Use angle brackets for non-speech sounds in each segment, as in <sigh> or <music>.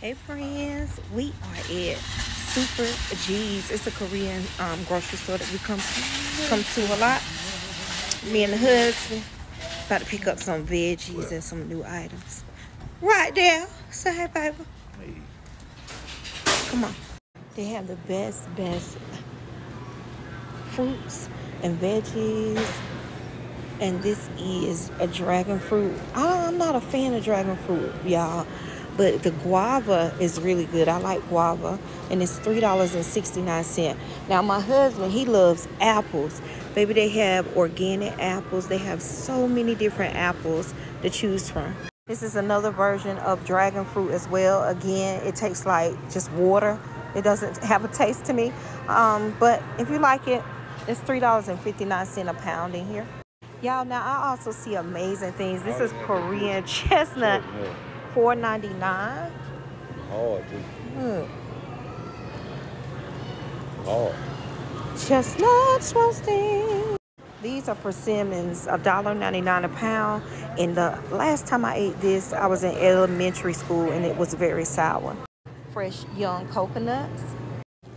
Hey friends, we are at Super G's. It's a Korean um, grocery store that we come come to a lot. Me and the husband about to pick up some veggies and some new items. Right there. Say hey, baby. Come on. They have the best, best fruits and veggies. And this is a dragon fruit. I'm not a fan of dragon fruit, y'all. But the guava is really good. I like guava. And it's $3.69. Now, my husband, he loves apples. Baby, they have organic apples. They have so many different apples to choose from. This is another version of dragon fruit as well. Again, it tastes like just water. It doesn't have a taste to me. Um, but if you like it, it's $3.59 a pound in here. Y'all, now I also see amazing things. This is Korean <laughs> chestnut, $4.99. Hard, Hmm. Hard. Chestnuts roasting. These are persimmons, $1.99 a pound. And the last time I ate this, I was in elementary school and it was very sour. Fresh young coconuts.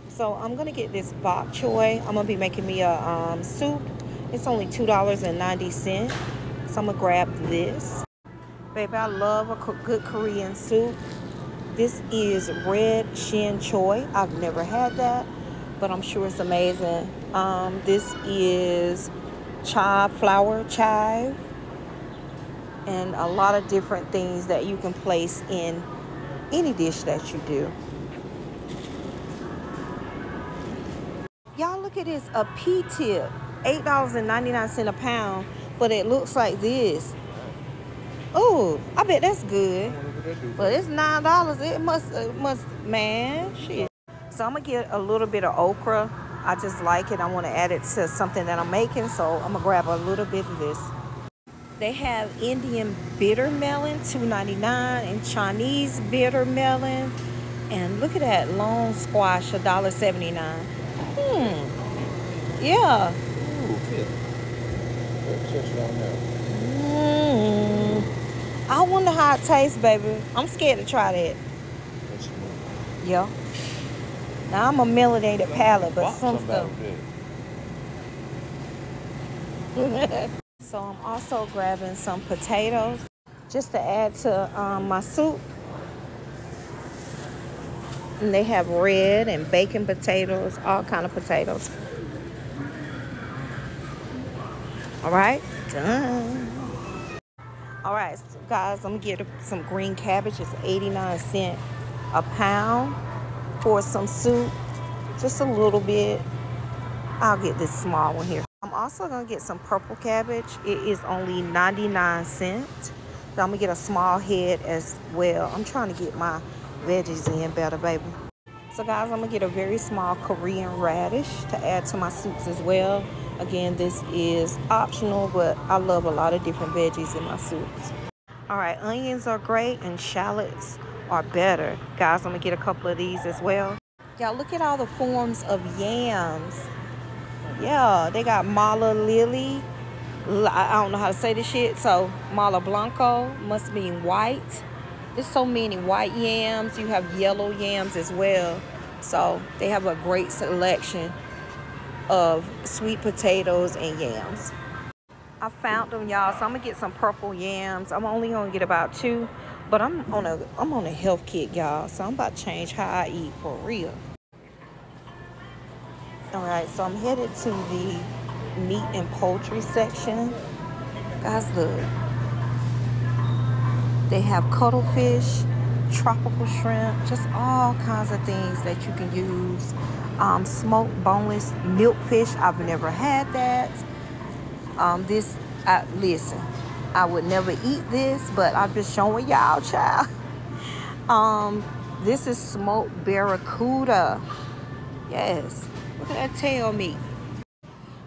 So I'm gonna get this bok choy. I'm gonna be making me a um, soup. It's only $2.90. So I'm gonna grab this. Baby, I love a good Korean soup. This is red shin choy. I've never had that, but I'm sure it's amazing. Um, this is chive flower chive and a lot of different things that you can place in any dish that you do. Y'all look at this, a P-tip, $8.99 a pound, but it looks like this. I bet that's good. But it's nine dollars. It must, it must, man, shit. So I'm gonna get a little bit of okra. I just like it. I want to add it to something that I'm making, so I'm gonna grab a little bit of this. They have Indian bitter melon, $2.99, and Chinese bitter melon. And look at that long squash, $1.79. Hmm. Yeah. Ooh, fit. That's just on there. Mm. I wonder how it tastes, baby. I'm scared to try that. Yeah. Now I'm a melanated palate, but some stuff. <laughs> So I'm also grabbing some potatoes just to add to um, my soup. And they have red and bacon potatoes, all kind of potatoes. All right, done. All right, guys, I'm gonna get some green cabbage. It's 89 cent a pound for some soup, just a little bit. I'll get this small one here. I'm also gonna get some purple cabbage. It is only 99 cents. So I'm gonna get a small head as well. I'm trying to get my veggies in better, baby. So guys, I'm gonna get a very small Korean radish to add to my soups as well. Again, this is optional, but I love a lot of different veggies in my soups. All right, onions are great and shallots are better. Guys, I'm gonna get a couple of these as well. Y'all look at all the forms of yams. Yeah, they got mala lily. I don't know how to say this shit. So mala blanco must mean white. There's so many white yams. You have yellow yams as well. So they have a great selection of sweet potatoes and yams. I found them, y'all. So I'm gonna get some purple yams. I'm only gonna get about two, but I'm on a I'm on a health kick, y'all. So I'm about to change how I eat for real. All right, so I'm headed to the meat and poultry section. Guys, look. They have cuttlefish, tropical shrimp, just all kinds of things that you can use. Um, smoked boneless milkfish. I've never had that. Um, this, I, listen, I would never eat this, but I'm just showing y'all, <laughs> child. Um, this is smoked barracuda. Yes, look at that tail meat.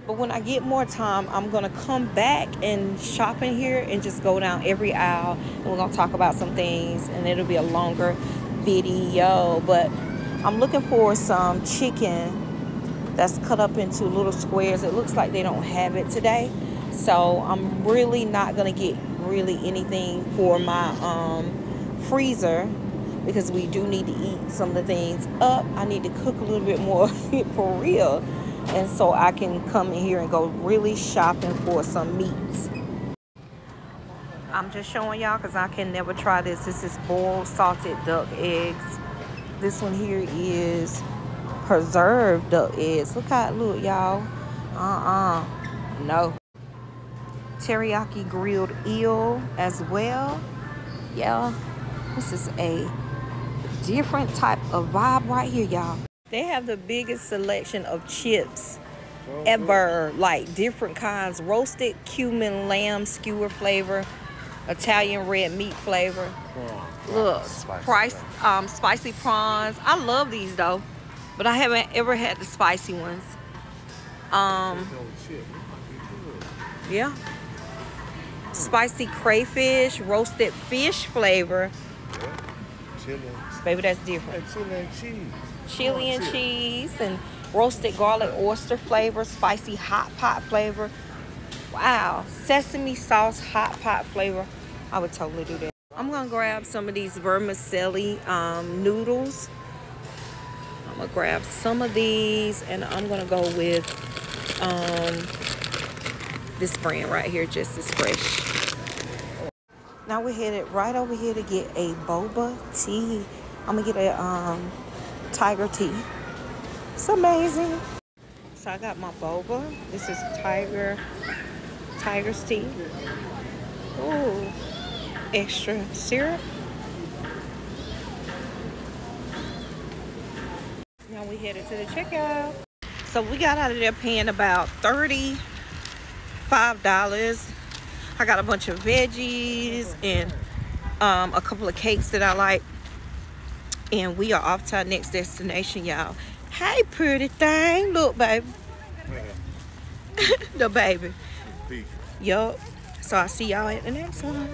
But when I get more time, I'm gonna come back and shop in here and just go down every aisle and we're gonna talk about some things and it'll be a longer video. But I'm looking for some chicken that's cut up into little squares. It looks like they don't have it today. So I'm really not gonna get really anything for my um, freezer because we do need to eat some of the things up. I need to cook a little bit more <laughs> for real. And so I can come in here and go really shopping for some meats. I'm just showing y'all because I can never try this. This is boiled salted duck eggs. This one here is preserved duck eggs. Look how it look, y'all. Uh-uh. No. Teriyaki grilled eel as well. Yeah. This is a different type of vibe right here, y'all. They have the biggest selection of chips ever. Like different kinds. Roasted cumin lamb skewer flavor. Italian red meat flavor. Look, price um, spicy prawns. I love these though, but I haven't ever had the spicy ones. Um, yeah. Spicy crayfish, roasted fish flavor. Chili. Baby, that's different. Chili and cheese. Chili and cheese and roasted garlic oyster flavor, spicy hot pot flavor. Wow, sesame sauce hot pot flavor. I would totally do that. I'm gonna grab some of these vermicelli um, noodles. I'm gonna grab some of these and I'm gonna go with um, this brand right here, just as fresh. Now we're headed right over here to get a boba tea. I'm gonna get a um, tiger tea. It's amazing. So I got my boba. This is tiger, tiger's tea. Ooh, extra syrup. Now we headed to the checkout. So we got out of there paying about $35. I got a bunch of veggies and um, a couple of cakes that I like. And we are off to our next destination, y'all. Hey, pretty thing. Look, baby. <laughs> the baby. Yup. So I'll see y'all at the next one.